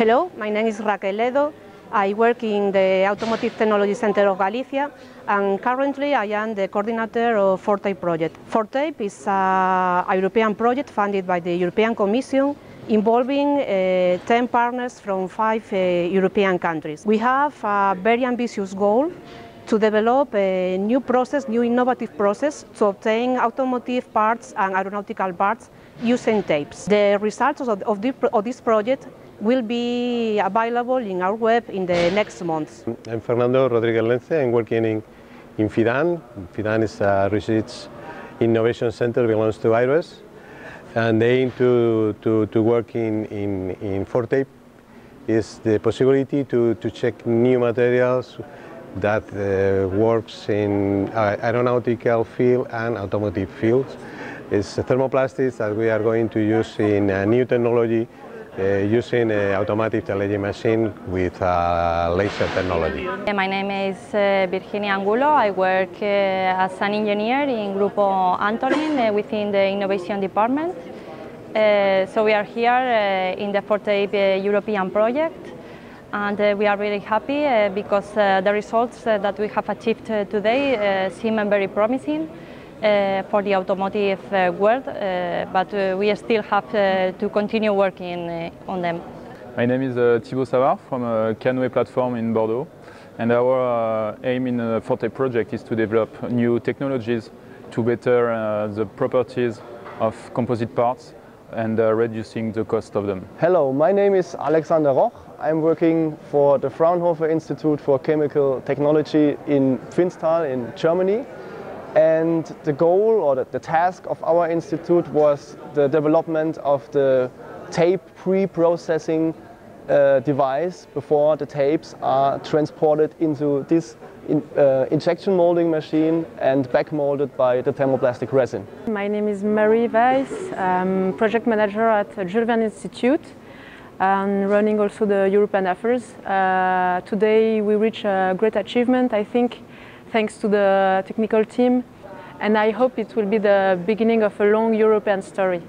Hello, my name is Raquel Ledo. I work in the Automotive Technology Center of Galicia and currently I am the coordinator of Fortape project. Fortape is a European project funded by the European Commission involving uh, 10 partners from five uh, European countries. We have a very ambitious goal to develop a new process, new innovative process to obtain automotive parts and aeronautical parts using tapes. The results of, of, of this project will be available in our web in the next months. I'm Fernando Rodriguez Lence. I'm working in, in FIDAN. FIDAN is a research innovation center belongs to IRES and the aim to, to, to work in, in, in Fortape is the possibility to, to check new materials that uh, works in uh, aeronautical field and automotive fields. It's thermoplastics that we are going to use in a new technology uh, using an automatic telemetry machine with uh, laser technology. My name is uh, Virginia Angulo. I work uh, as an engineer in Grupo Antolin uh, within the innovation department. Uh, so we are here in the Fortape European project and we are really happy because the results that we have achieved today seem very promising. Uh, for the automotive uh, world, uh, but we still have to continue working on them. My name is Thibaut Savard from a CANOE platform in Bordeaux. And our aim in the Fortape project is to develop new technologies to better the properties of composite parts and uh, reducing the cost of them. Hello, my name is Alexander Roch. I'm working for the Fraunhofer Institute for Chemical Technology in Pfinztal in Germany. And the goal or the, the, task of our institute was the development of the tape pre-processing uh, device before the tapes are transported into this in, uh, injection molding machine and back molded by the thermoplastic resin. My name is Marie Weiss, I'm project manager at Jules Verne Institute and running also the European affairs. Uh, today we reach a great achievement, I think, thanks to the technical team and I hope it will be the beginning of a long European story.